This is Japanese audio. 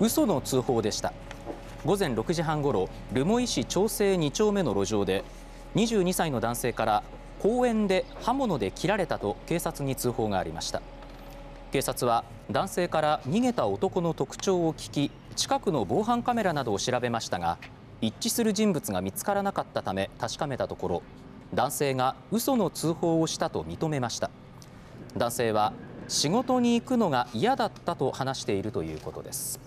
嘘の通報でした。午前6時半ごろ留萌市長生2丁目の路上で22歳の男性から公園で刃物で切られたと警察に通報がありました。警察は男性から逃げた男の特徴を聞き近くの防犯カメラなどを調べましたが一致する人物が見つからなかったため確かめたところ男性が嘘の通報をしたと認めました。男性は仕事に行くのが嫌だったと話しているということです。